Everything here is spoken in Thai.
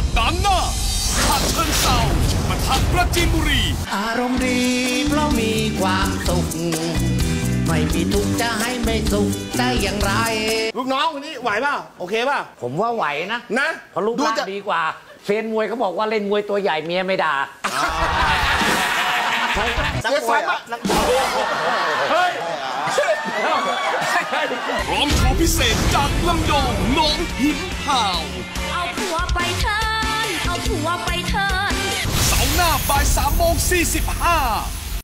สัปดาห์หน้าฉะเชิงเซาปะทะประจีนบุรี อารมณ์ดีเพราะมีความสุข ไม่มีทุกข์จะให้ไม่สุขได้อย่างไร ลูกน้องคนนี้ไหวเปล่าโอเคป่ะผมว่าไหวนะนะเพราะรูปร่างจะดีกว่าเซียนมวยเขาบอกว่าเล่นมวยตัวใหญ่เมียไม่ด่าเสียสามอะนักบอลพร้อมโชว์พิเศษจากลำยองน้องหินห่าวเอา เสาร์หน้าบ่าย3โมง45